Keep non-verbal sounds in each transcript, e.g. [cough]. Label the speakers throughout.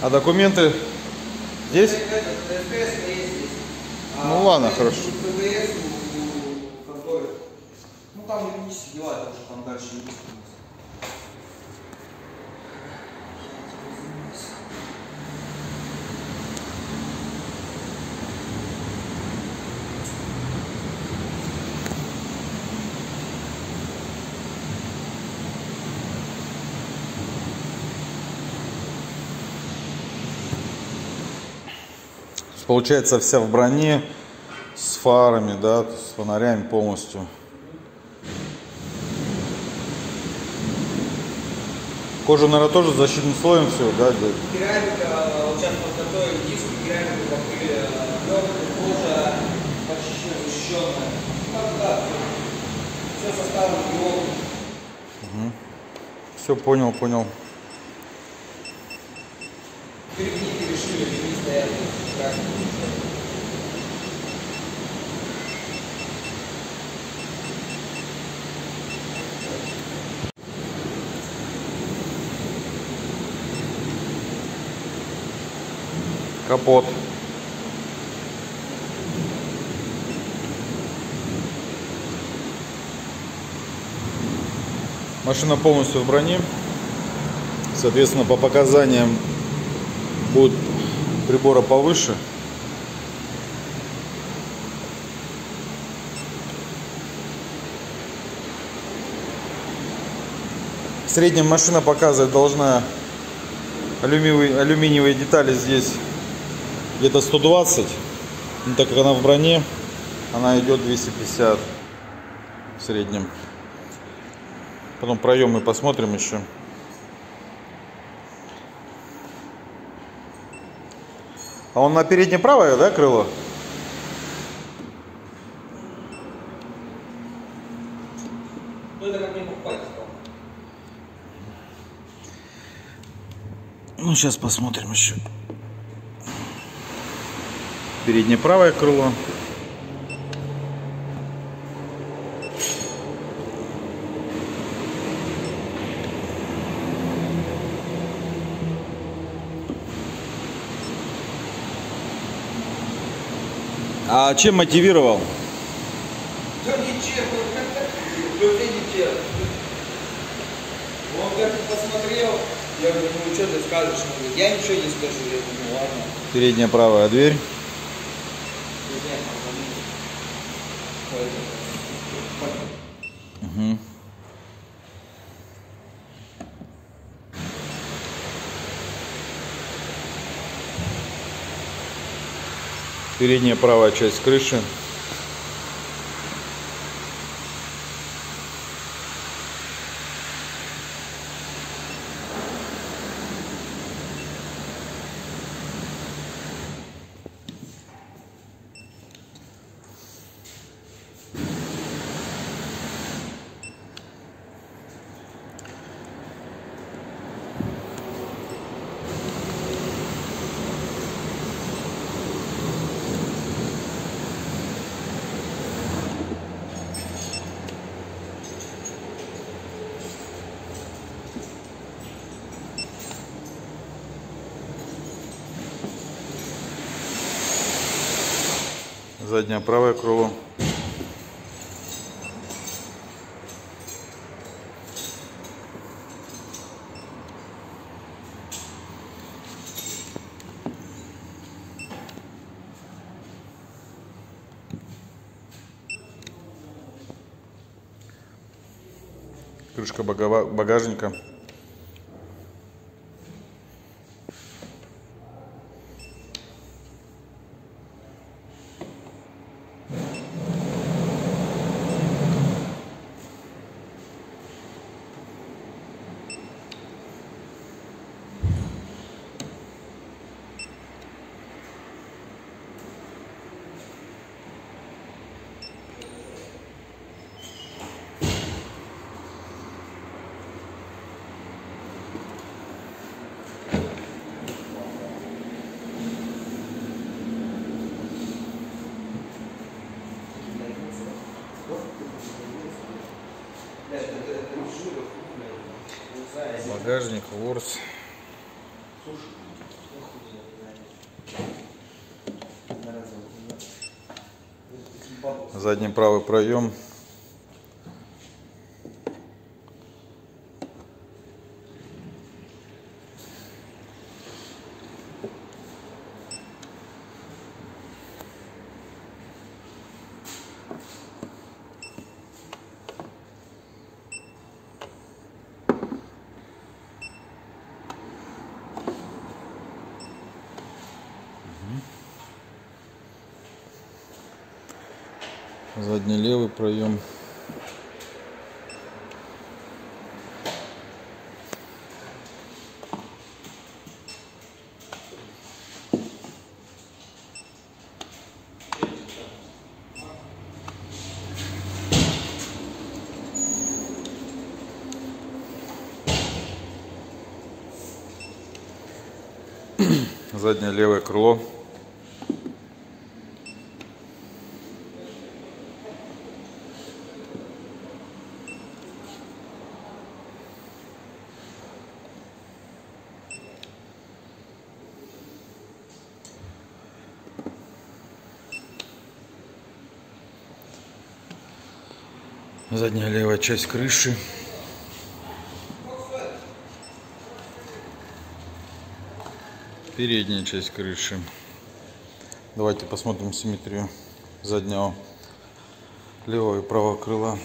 Speaker 1: А документы здесь? Ну ладно, хорошо.
Speaker 2: Ну там юридические дела, это уже там дальше
Speaker 1: Получается вся в броне, с фарами, да, с фонарями полностью. Кожа, наверное, тоже защитным слоем все, да?
Speaker 2: Керамика, сейчас подготовили диски, керамику покрыли, пленкой, кожа почти защищенная. Ну, как да, все составлено биологом.
Speaker 1: Все, понял, понял.
Speaker 2: Перегните решили, ремни стоят, красные.
Speaker 1: Капот. Машина полностью в броне. Соответственно, по показаниям будет прибора повыше. В среднем машина показывает должна алюминиевые, алюминиевые детали здесь где-то 120 но так как она в броне она идет 250 в среднем. Потом проемы посмотрим еще. А он на переднее правое да крыло?
Speaker 2: Ну
Speaker 1: ну сейчас посмотрим еще переднее правое крыло А чем мотивировал?
Speaker 2: Да ничем, [laughs] вообще ничем. Он как посмотрел, я говорю, ну что ты скажешь? Он говорит, я ничего не скажу. Я говорю, ну ладно.
Speaker 1: Передняя правая дверь. Мгм. Передняя правая часть крыши. Заднее правое крыло. Крышка багажника. Багажник, ворс. Задний правый проем. Задний левый проем. Заднее левое крыло. Задняя левая часть крыши. Передняя часть крыши. Давайте посмотрим симметрию заднего левого и правого крыла.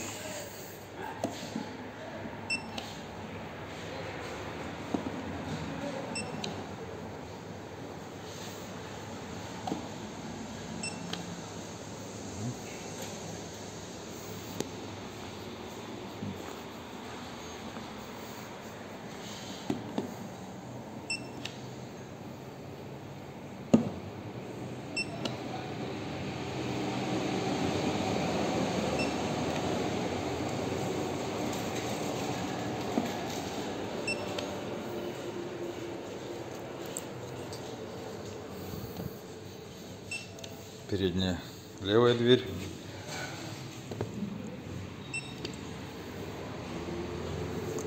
Speaker 1: Передняя левая дверь.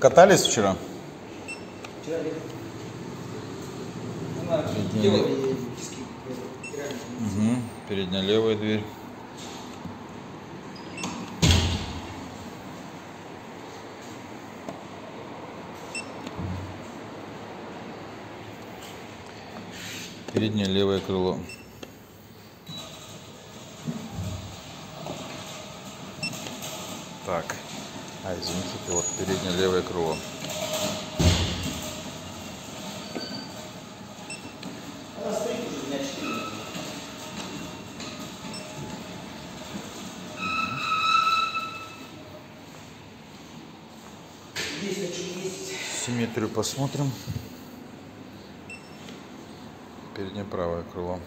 Speaker 1: Катались вчера? Передняя. Угу. Передняя левая дверь. Переднее левое крыло. Так. А, извините, вот переднее левое крыло.
Speaker 2: Она стоит уже дня 4. Здесь хочу ездить.
Speaker 1: Симметрию посмотрим. Переднее правое крыло.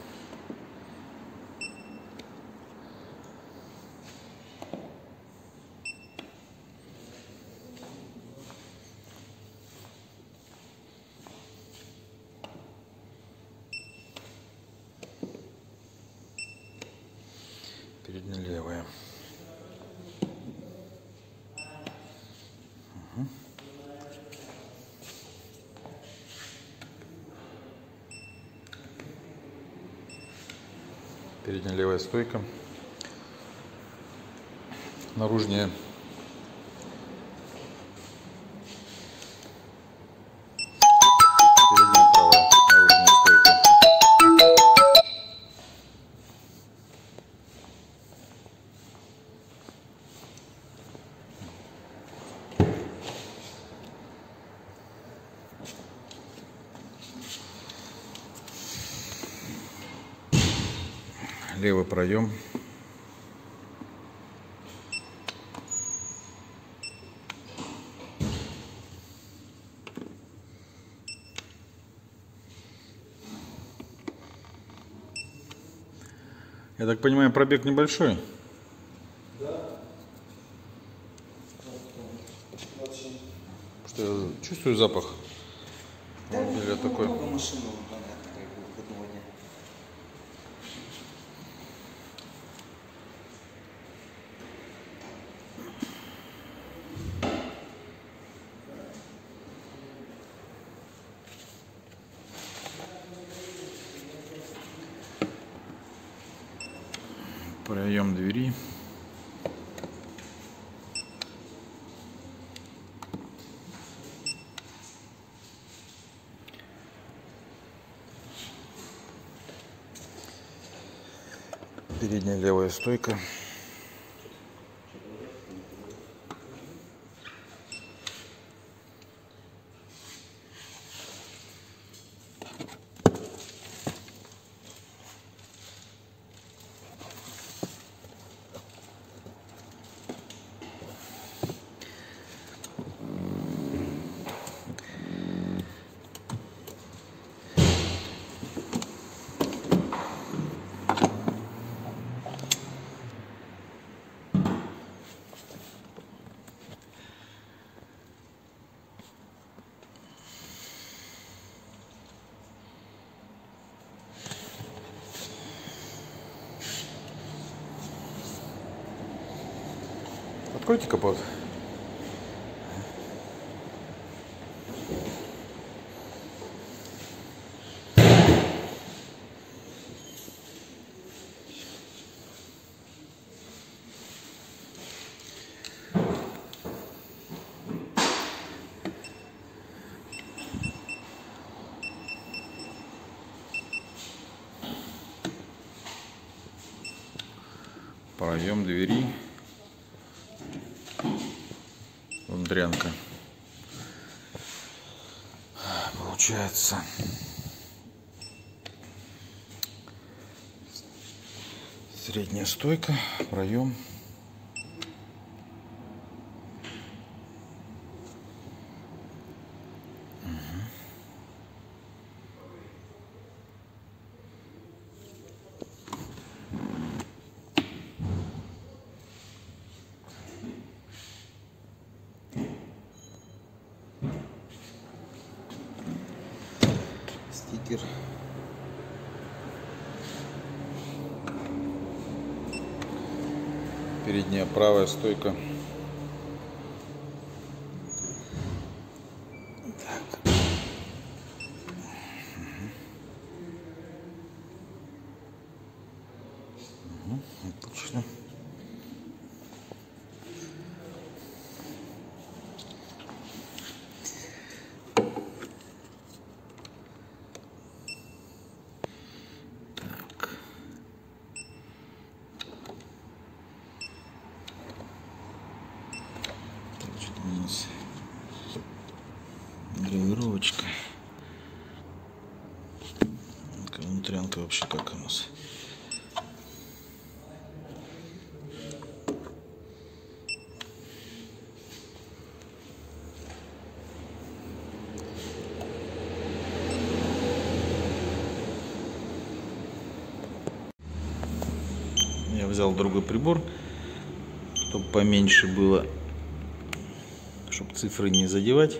Speaker 1: Переднее левое. Передняя левая стойка. Наружнее. Левый проем. Я так понимаю, пробег небольшой. Что я чувствую запах. Автомобиля такой.
Speaker 2: Много машин
Speaker 1: проем двери. Передняя левая стойка. Откройте капот. Проем двери. Внутрянка. Получается. Средняя стойка, проем. Стикер. Передняя правая стойка. Так. Угу. Отлично. вниз. Гравировочка. Внутрянка вообще как у нас. Я взял другой прибор, чтобы поменьше было чтобы цифры не задевать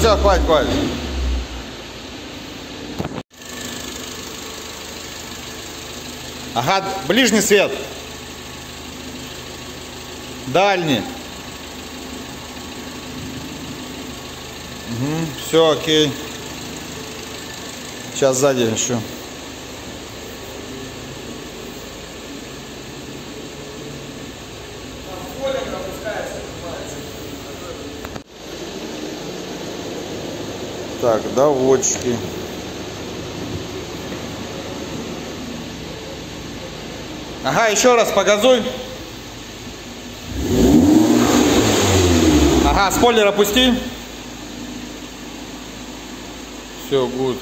Speaker 1: Все, хватит, хватит. Ага, ближний свет. Дальний. Угу, все, окей. Сейчас сзади еще. Так, доводчики. Ага, еще раз погазуй. Ага, спойлер опусти. Все, будет.